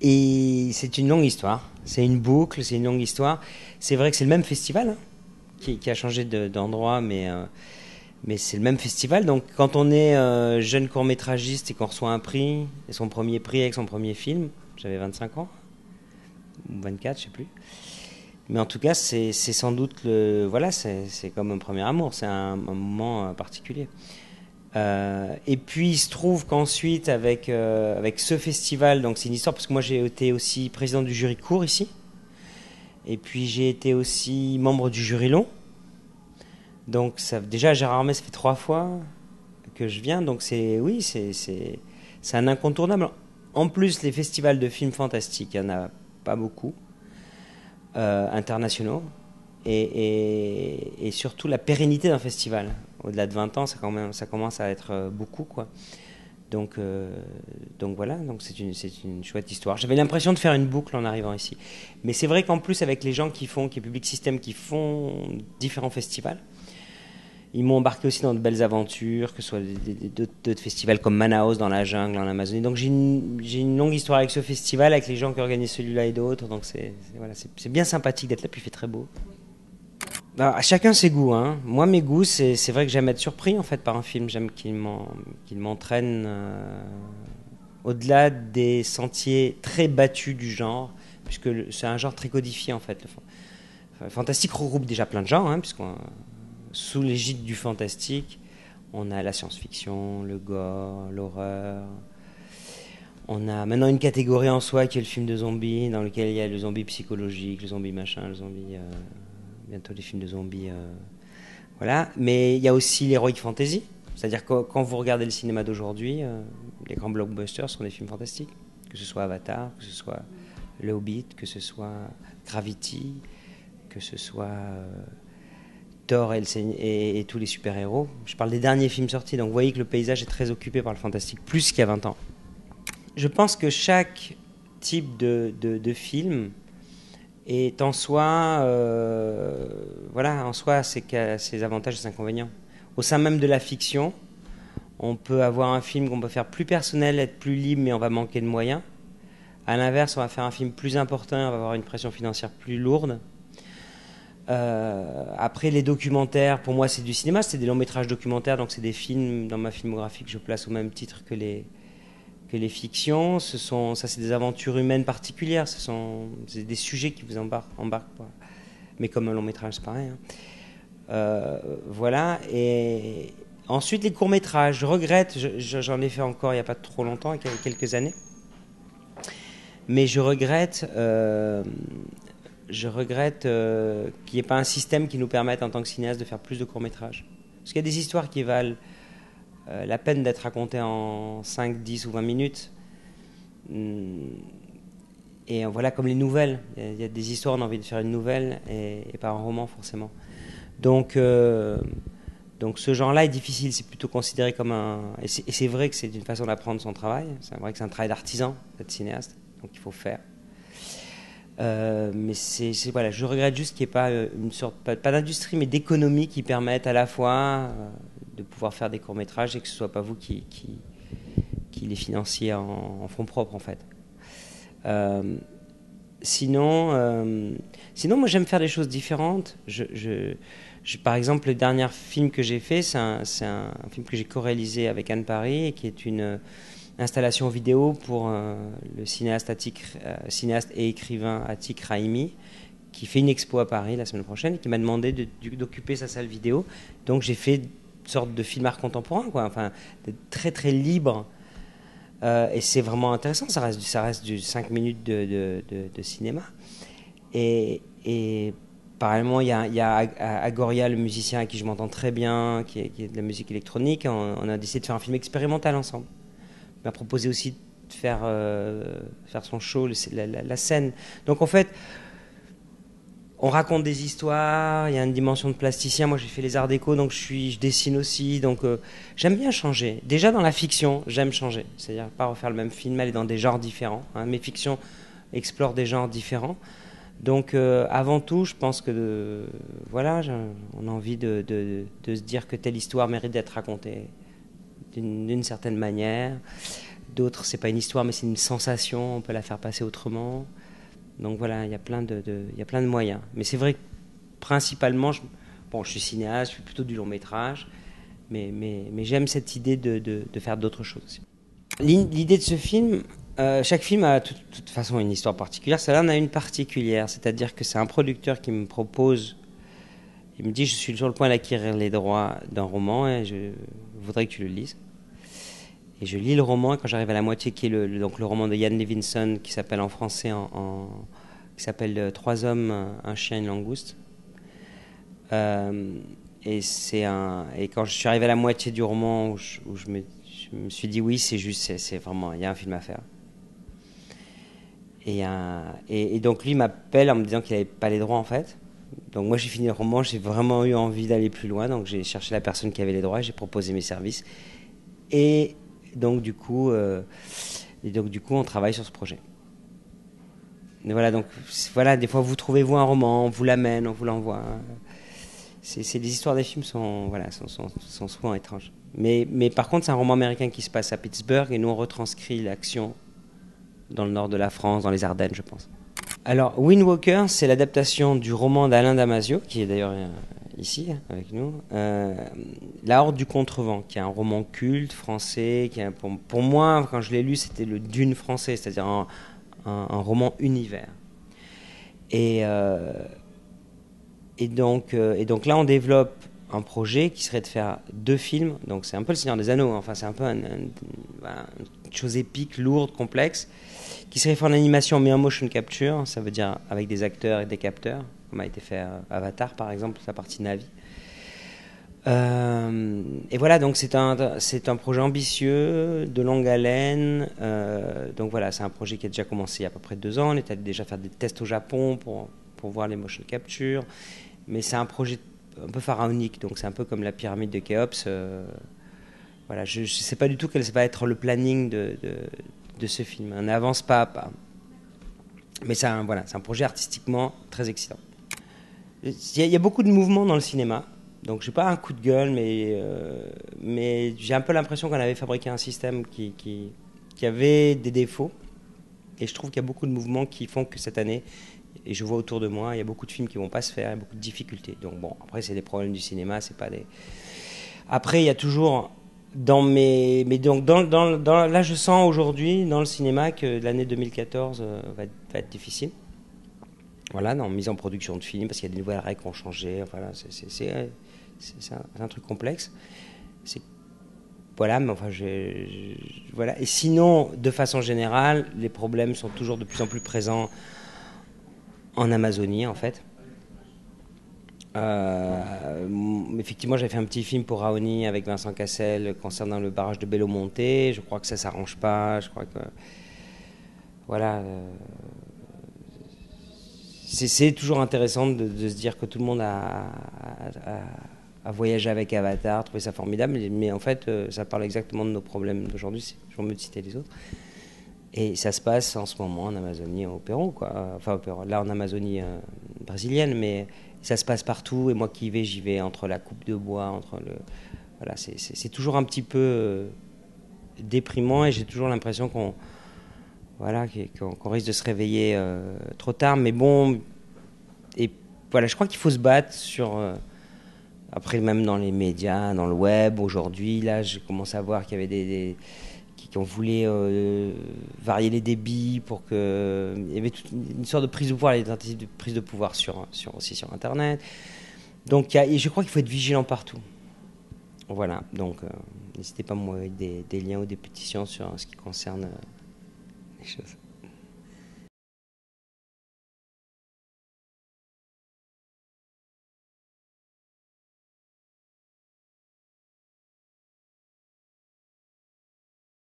Et c'est une longue histoire. C'est une boucle, c'est une longue histoire. C'est vrai que c'est le même festival hein, qui, a changé d'endroit, mais, euh, mais c'est le même festival. Donc quand on est euh, jeune court-métragiste et qu'on reçoit un prix, et son premier prix avec son premier film, j'avais 25 ans, ou 24, je sais plus. Mais en tout cas, c'est sans doute le. Voilà, c'est comme un premier amour, c'est un, moment euh, particulier. Euh, et puis il se trouve qu'ensuite, avec, euh, avec ce festival, donc c'est une histoire, parce que moi j'ai été aussi président du jury court ici, et puis j'ai été aussi membre du jury long. Donc ça, déjà, Gérard Armé, ça fait trois fois que je viens, donc c'est oui, c'est un incontournable. En plus, les festivals de films fantastiques, il n'y en a pas beaucoup, euh, internationaux, et, et surtout la pérennité d'un festival au-delà de 20 ans, ça, commence à être euh, beaucoup, quoi. Donc, euh, donc voilà, donc c'est une, une chouette histoire. J'avais l'impression de faire une boucle en arrivant ici. Mais c'est vrai qu'en plus, avec les gens qui font, qui est Public System, qui font différents festivals, ils m'ont embarqué aussi dans de belles aventures, que ce soit d'autres festivals comme Manaus dans la jungle, en Amazonie. Donc j'ai une, une longue histoire avec ce festival, avec les gens qui organisent celui-là et d'autres. Donc c'est, voilà, c'est bien sympathique d'être là, puis il fait très beau. Bah, chacun ses goûts. Hein. Moi, mes goûts, c'est, vrai que j'aime être surpris en fait par un film. J'aime qu'il, m'entraîne euh, au-delà des sentiers très battus du genre, puisque c'est un genre très codifié en fait. Le fantastique regroupe déjà plein de genres, hein, puisqu'on sous l'égide du fantastique, on a la science-fiction, le gore, l'horreur. On a maintenant une catégorie en soi qui est le film de zombies, dans lequel il y a le zombie psychologique, le zombie machin, le zombie. Euh, bientôt les films de zombies. Euh, voilà. Mais il y a aussi l'heroic fantasy. C'est-à-dire que quand vous regardez le cinéma d'aujourd'hui, euh, les grands blockbusters sont des films fantastiques. Que ce soit Avatar, que ce soit Le Hobbit, que ce soit Gravity, que ce soit euh, Thor et, tous les super-héros. Je parle des derniers films sortis, donc vous voyez que le paysage est très occupé par le fantastique, plus qu'il y a 20 ans. Je pense que chaque type de, de film est en soi, euh, voilà, en soi, c'est ses avantages et ses inconvénients. Au sein même de la fiction, on peut avoir un film qu'on peut faire plus personnel, être plus libre, mais on va manquer de moyens. À l'inverse, on va faire un film plus important, on va avoir une pression financière plus lourde. Euh, après, les documentaires, pour moi, c'est du cinéma, c'est des longs métrages documentaires, donc c'est des films dans ma filmographie que je place au même titre que les, que les fictions, ça c'est des aventures humaines particulières, ce sont des sujets qui vous embarquent, mais comme un long métrage c'est pareil. Hein. Euh, voilà, et ensuite les courts métrages, je regrette, j'en ai fait encore il n'y a pas trop longtemps, il y a quelques années, mais je regrette, euh, regrette euh, qu'il n'y ait pas un système qui nous permette en tant que cinéaste de faire plus de courts métrages. Parce qu'il y a des histoires qui valent euh, la peine d'être raconté en 5, 10 ou 20 minutes. Hmm. Et voilà, comme les nouvelles. Il y, a des histoires, on a envie de faire une nouvelle et, pas un roman forcément. Donc, euh, donc ce genre-là est difficile. C'est plutôt considéré comme un. Et c'est vrai que c'est une façon d'apprendre son travail. C'est vrai que c'est un travail d'artisan d'être cinéaste. Donc il faut faire. Euh, mais c'est voilà, je regrette juste qu'il n'y ait pas une sorte pas, d'industrie, mais d'économie qui permette à la fois de pouvoir faire des courts-métrages et que ce soit pas vous qui, les financiez en, fonds propres, en fait. Euh, sinon, euh, sinon, moi, j'aime faire des choses différentes. Je, par exemple, le dernier film que j'ai fait, c'est un, film que j'ai co-réalisé avec Anne Paris et qui est une installation vidéo pour euh, le cinéaste, cinéaste et écrivain Atik Raimi, qui fait une expo à Paris la semaine prochaine et qui m'a demandé d'occuper sa salle vidéo. Donc j'ai fait sorte de film art contemporain, quoi. Enfin, très très libre. Euh, et c'est vraiment intéressant. Ça reste, ça reste du 5 minutes de, de, cinéma. Et, et parallèlement, il y a, y a Agoria, le musicien avec qui je m'entends très bien, qui est, qui est, de la musique électronique. On, a décidé de faire un film expérimental ensemble. Il m'a proposé aussi de faire, euh, faire son show, la, la, scène. Donc en fait, on raconte des histoires, il y a une dimension de plasticien. Moi, j'ai fait les arts déco, donc je, suis, dessine aussi. Donc, euh, j'aime bien changer. Déjà, dans la fiction, j'aime changer. C'est-à-dire pas refaire le même film, aller dans des genres différents. Hein. Mes fictions explorent des genres différents. Donc, euh, avant tout, je pense que, voilà, on a envie de, se dire que telle histoire mérite d'être racontée d'une certaine manière d'autres, c'est pas une histoire, mais c'est une sensation, on peut la faire passer autrement. Donc voilà, il y a plein de, moyens. Mais c'est vrai que principalement, je, bon, je suis cinéaste, je fais plutôt du long métrage, mais, j'aime cette idée de faire d'autres choses. L'idée de ce film, euh, chaque film a de toute façon une histoire particulière. Celle-là en a une particulière, c'est-à-dire que c'est un producteur qui me propose, il me dit je suis sur le point d'acquérir les droits d'un roman et je voudrais que tu le lises. Et je lis le roman et quand j'arrive à la moitié, qui est le, donc le roman de Ian Levinson, qui s'appelle en français, qui s'appelle euh, Trois hommes, un chien, une langouste. Euh, et un et quand je suis arrivé à la moitié du roman où je, me, suis dit oui c'est juste c'est vraiment il y a un film à faire. Et, et, et donc lui m'appelle en me disant qu'il n'avait pas les droits en fait. Donc moi j'ai fini le roman j'ai vraiment eu envie d'aller plus loin. Donc j'ai cherché la personne qui avait les droits j'ai proposé mes services. Et donc du coup, euh, et donc du coup, on travaille sur ce projet. Mais voilà, donc voilà, des fois vous trouvez vous un roman, on vous l'amène, on vous l'envoie. C'est les histoires des films sont voilà sont souvent étranges. Mais mais par contre c'est un roman américain qui se passe à Pittsburgh et nous on retranscrit l'action dans le nord de la France, dans les Ardennes, je pense. Alors, Wind Walker, c'est l'adaptation du roman d'Alain Damasio, qui est d'ailleurs ici avec nous, euh, La Horde du Contrevent, qui est un roman culte français. Qui est, pour, moi, quand je l'ai lu, c'était le Dune français, c'est-à-dire un, roman univers. Euh, euh, et donc là, on développe un projet qui serait de faire deux films. Donc c'est un peu le Seigneur des Anneaux. Enfin, c'est un peu une chose épique, lourde, complexe, qui serait fait en animation mais en motion capture. Ça veut dire avec des acteurs et des capteurs comme a été fait Avatar par exemple, sa partie Navi. Euh, et voilà, donc c'est un, c'est un projet ambitieux, de longue haleine. Euh, donc voilà, c'est un projet qui a déjà commencé il y a à peu près deux ans. On est allé déjà faire des tests au Japon pour, pour voir les motion capture. Mais c'est un projet un peu pharaonique, donc c'est un peu comme la pyramide de Khéops. Euh, voilà, je ne sais pas du tout quel va être le planning de, de, de ce film. On n'avance pas à pas. Mais c'est un, voilà, c'est un projet artistiquement très excitant. Il y, a beaucoup de mouvements dans le cinéma. Donc, je n'ai pas un coup de gueule, mais, euh, mais j'ai un peu l'impression qu'on avait fabriqué un système qui, avait des défauts. Et je trouve qu'il y a beaucoup de mouvements qui font que cette année, et je vois autour de moi, il y a beaucoup de films qui ne vont pas se faire, il y a beaucoup de difficultés. Donc, bon, après, c'est des problèmes du cinéma, c'est pas des. Après, il y a toujours. Mais donc là, je sens aujourd'hui dans le cinéma que l'année 2014 euh, va être difficile. Voilà, dans mise en production de films, parce qu'il y a des nouvelles règles qui ont changé. Voilà, c'est un, un, truc complexe. Voilà, mais enfin, voilà. Et sinon, de façon générale, les problèmes sont toujours de plus en plus présents en Amazonie, en fait. Euh, effectivement, j'ai fait un petit film pour Raoni avec Vincent Cassel concernant le barrage de Belo Monte. Je crois que ça s'arrange pas. Je crois que voilà. Euh, c'est toujours intéressant de, se dire que tout le monde a, voyagé avec Avatar, trouvé ça formidable, mais en fait, euh, ça parle exactement de nos problèmes d'aujourd'hui, je mieux de citer les autres. Et ça se passe en ce moment en Amazonie, au Pérou. Enfin, au Pérou, là en Amazonie euh, brésilienne, mais ça se passe partout. Et moi qui y vais, j'y vais entre la coupe de bois, entre le. Voilà, c'est toujours un petit peu euh, déprimant et j'ai toujours l'impression qu'on voilà, qu'on risque de se réveiller euh, trop tard. Mais bon, et voilà, je crois qu'il faut se battre sur. Euh, après, même dans les médias, dans le web, aujourd'hui, là, je commence à voir qu'il y avait des, qui, ont voulu euh, varier les débits pour que. Il y avait toute une sorte de prise de pouvoir, les tentatives de prise de pouvoir sur, sur, aussi sur Internet. Donc, je crois qu'il faut être vigilant partout. Voilà, donc n'hésitez pas à m'envoyer des, liens ou des pétitions sur ce qui concerne les choses.